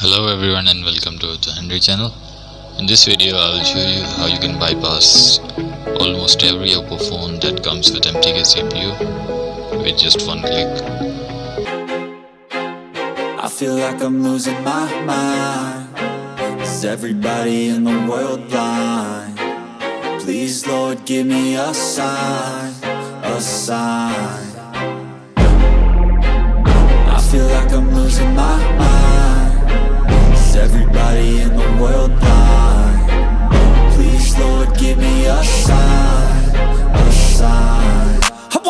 Hello everyone and welcome to the Henry channel. In this video I will show you how you can bypass almost every Oppo phone that comes with MTK CPU with just one click. I feel like I'm losing my mind Is everybody in the world blind? Please Lord give me a sign,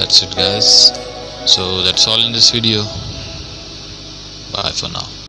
That's it guys. So that's all in this video. Bye for now.